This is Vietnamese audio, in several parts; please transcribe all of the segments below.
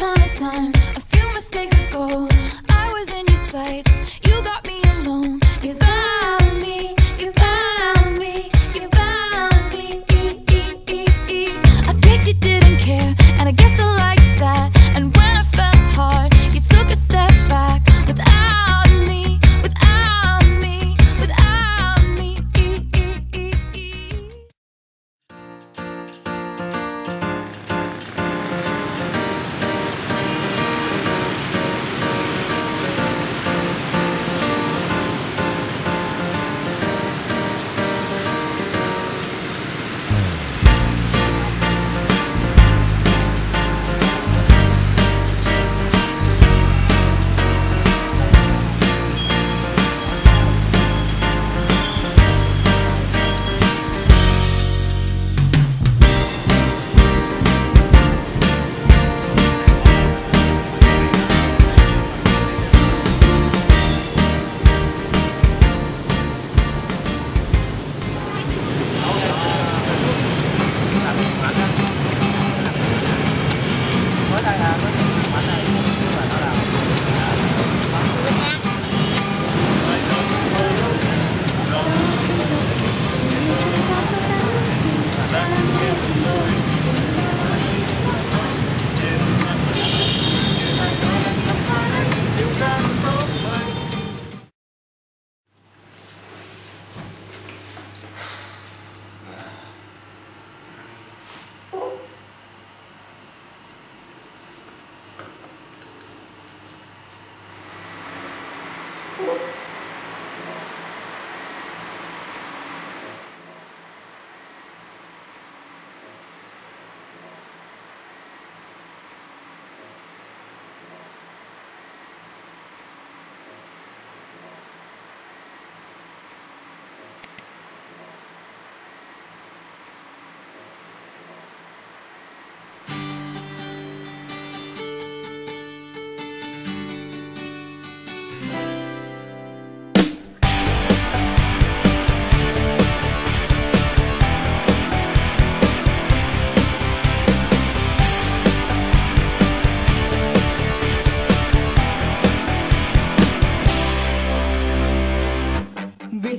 time. A few mistakes ago, I was in your sights. You got me alone. Lord.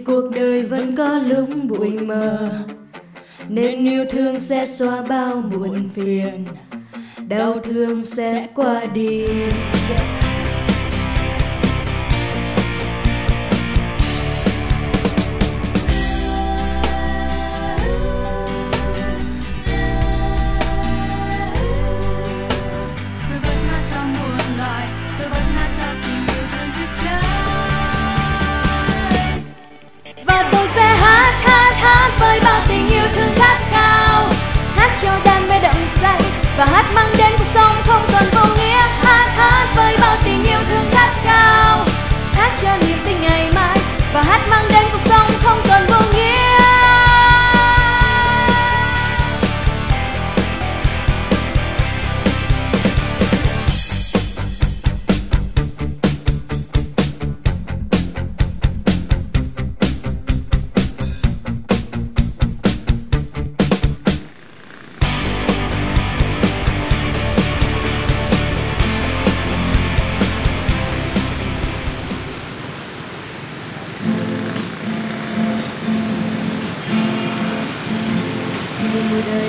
Cuộc đời vẫn có lúc bụi mờ Nên yêu thương sẽ xóa bao muộn phiền Đau thương sẽ qua đi yeah.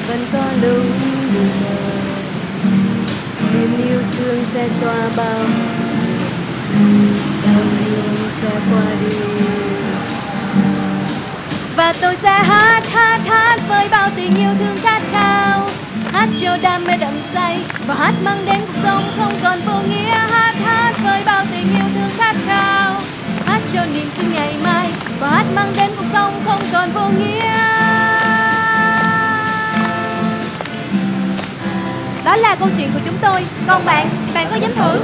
Vẫn có lúc mù mờ yêu thương sẽ xóa bao Đau thương sẽ qua đi. Và tôi sẽ hát hát hát với bao tình yêu thương khát khao. Hát cho đam mê đậm say Và hát mang đến cuộc sống không còn vô nghĩa. Hát hát với bao tình yêu thương khát khao. Hát cho niềm tin ngày mai Và hát mang đến cuộc sống không còn vô nghĩa. đó là câu chuyện của chúng tôi. Còn bạn bạn có dám thử?